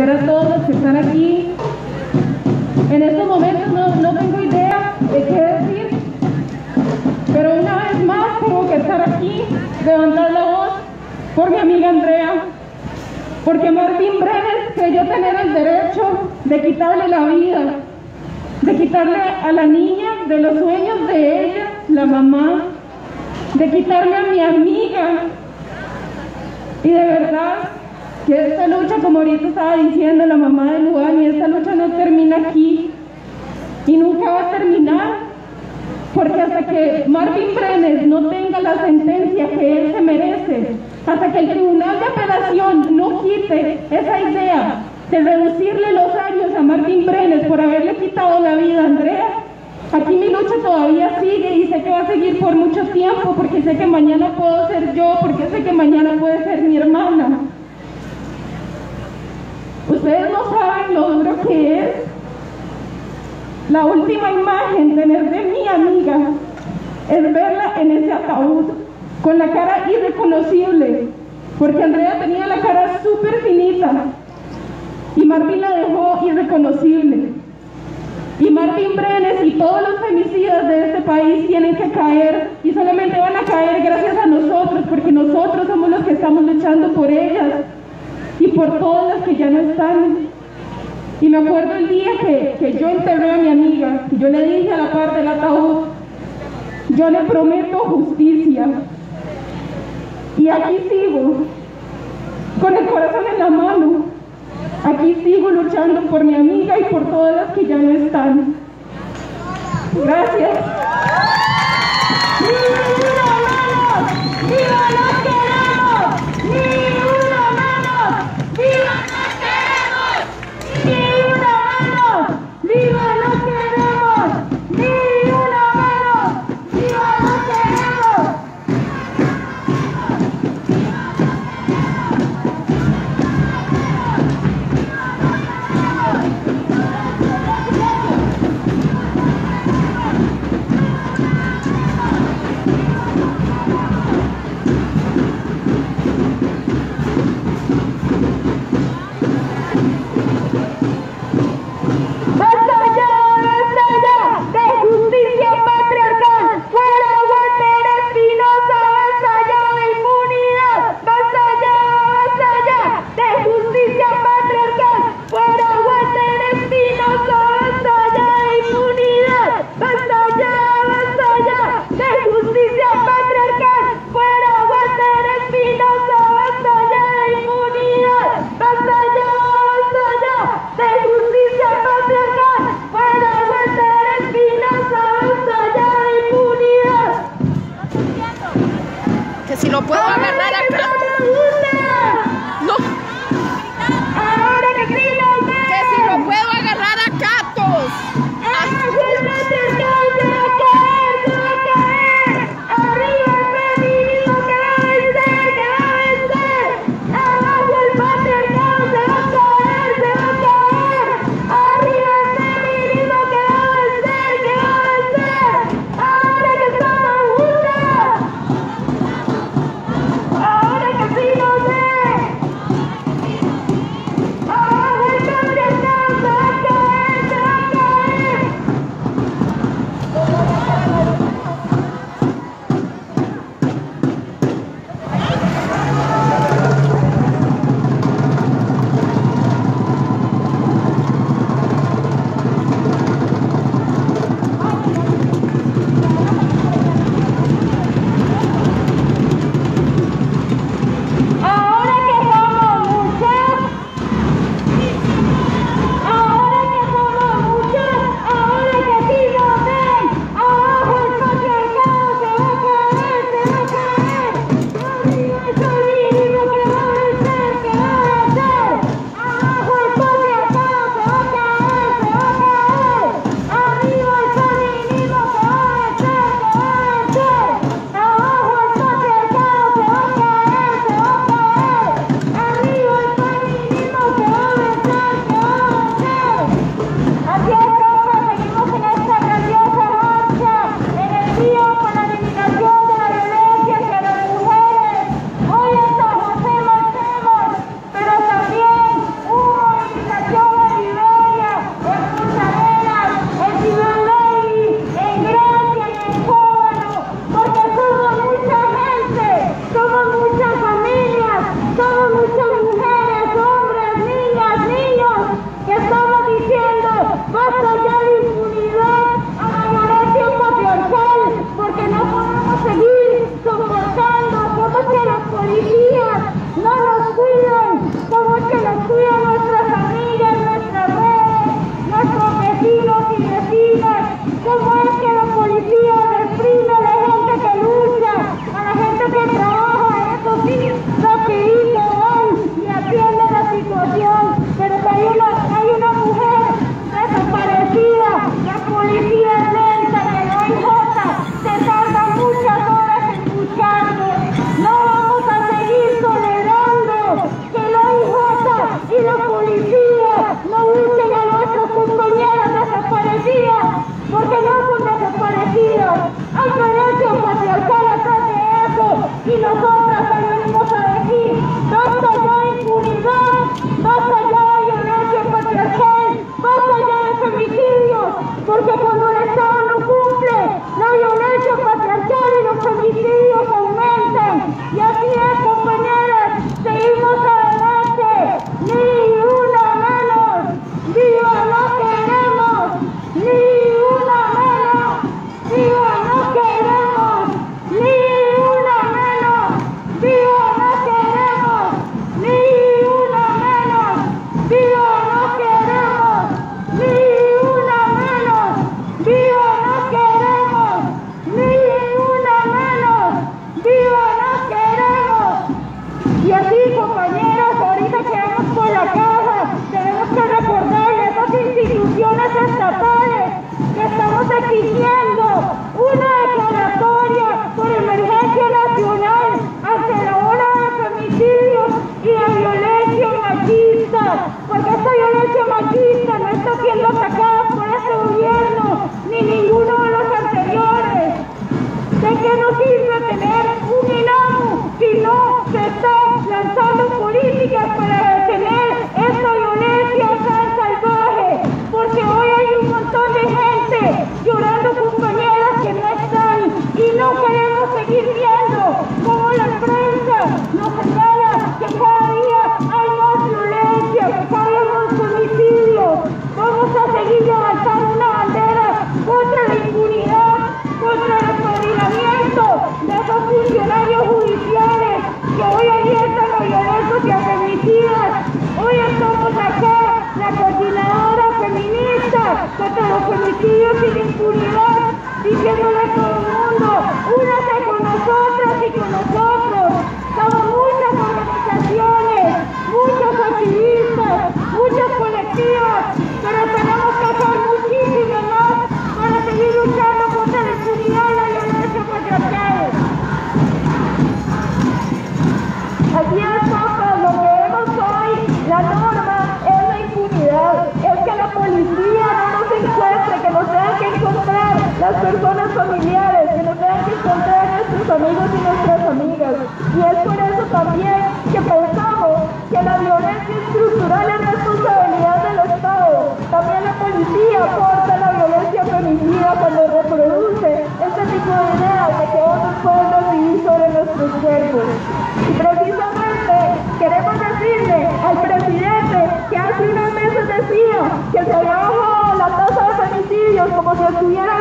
agradecer a todos que están aquí. En estos momentos no, no tengo idea de qué decir, pero una vez más tengo que estar aquí, levantar la voz por mi amiga Andrea, porque Martín Brenes creyó tener el derecho de quitarle la vida, de quitarle a la niña de los sueños de ella, la mamá, de quitarle a mi amiga. Y de verdad que esta lucha, como ahorita estaba diciendo la mamá de Luan, y esta lucha no termina aquí y nunca va a terminar, porque hasta que Marvin Brenes no tenga la sentencia que él se merece, hasta que el Tribunal de Apelación no quite esa idea de reducirle los años a Martín Brenes por haberle quitado la vida a Andrea, aquí mi lucha todavía sigue y sé que va a seguir por mucho tiempo porque sé que mañana puedo ser yo, porque sé que mañana puede ser mi hermana. Ustedes no saben lo duro que es la última imagen tener de mi amiga es verla en ese ataúd con la cara irreconocible, porque Andrea tenía la cara súper finita y Martín la dejó irreconocible. Y Martín Brenes y todos los femicidas de este país tienen que caer y solamente van a caer gracias a nosotros, porque nosotros somos los que estamos luchando por ellas y por todas las que ya no están. Y me acuerdo el día que, que yo enterré a mi amiga, que yo le dije a la parte del ataúd, yo le prometo justicia. Y aquí sigo, con el corazón en la mano, aquí sigo luchando por mi amiga y por todas las que ya no están. Gracias. ¡Viva los porque estoy un hecho machista, no está siendo atacada. de esos funcionarios judiciales que hoy alientan los violentos y a femicidas. Hoy estamos acá, la coordinadora feminista contra los femicidios sin impunidad, diciéndole las personas familiares que nos tengan que encontrar nuestros amigos y nuestras amigas. Y es por eso también que pensamos que la violencia estructural es responsabilidad del Estado. También la policía aporta la violencia feminina cuando reproduce este tipo de ideas de que otros pueden decidir sobre nuestros cuerpos. Y precisamente queremos decirle al presidente que hace unos meses decía que se había bajado la tasa de femicidios como si estuviera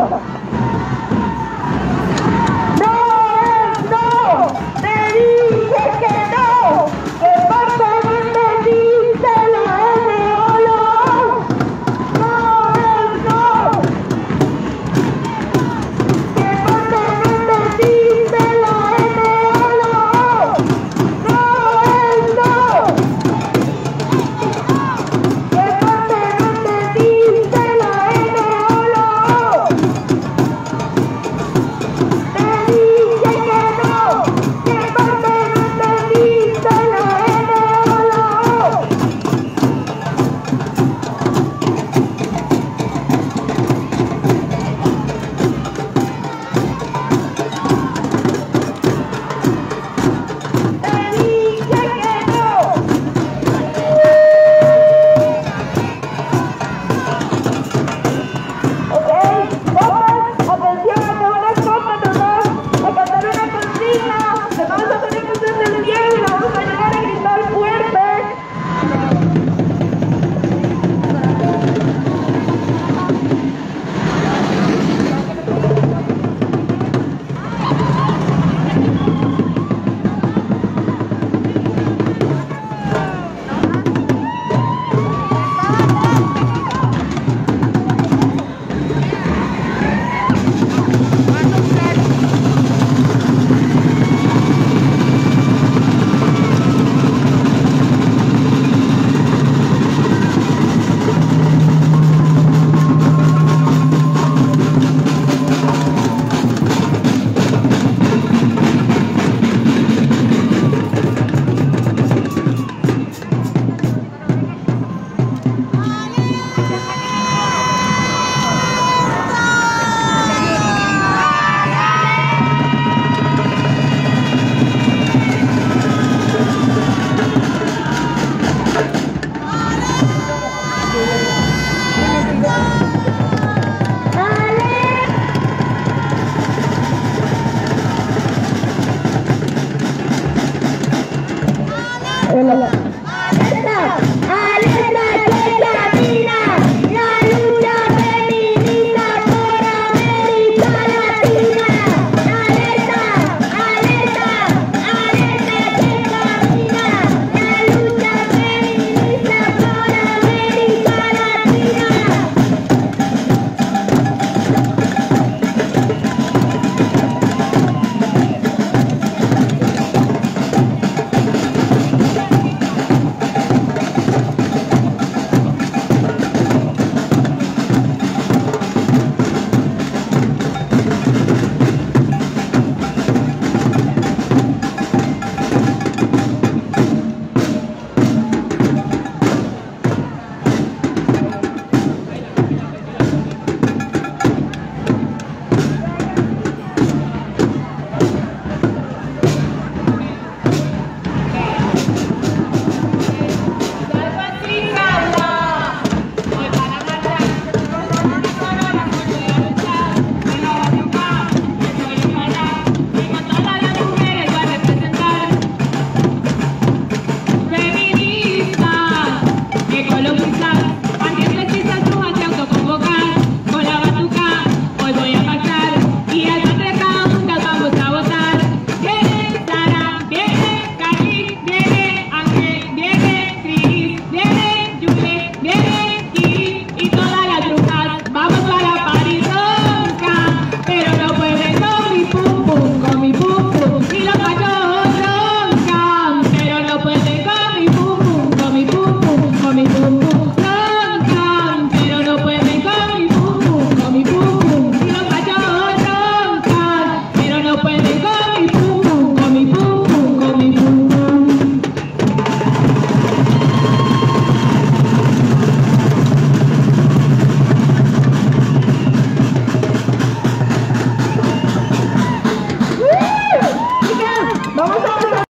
ハハハハ!